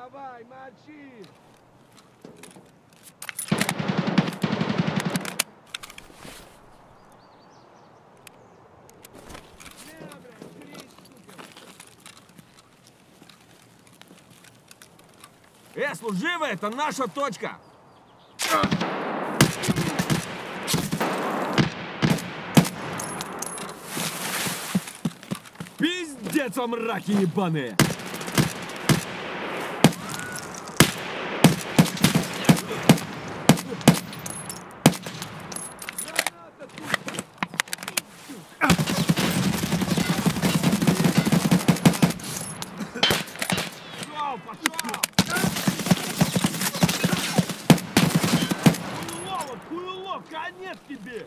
Мочи! Э, служивый, это наша точка! Пиздец вам раки ебаные! Пошел, пошел! Хуйло, хуйло, конец тебе!